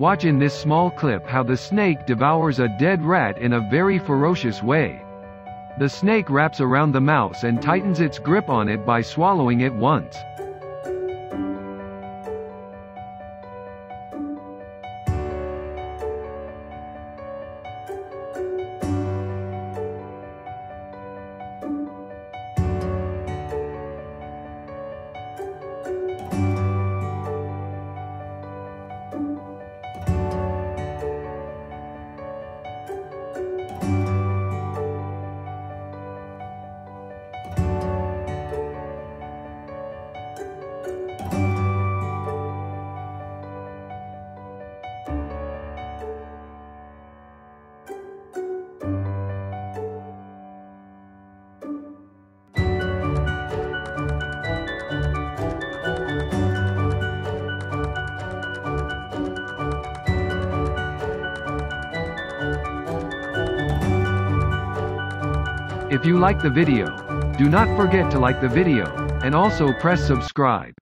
Watch in this small clip how the snake devours a dead rat in a very ferocious way. The snake wraps around the mouse and tightens its grip on it by swallowing it once. If you like the video, do not forget to like the video, and also press subscribe.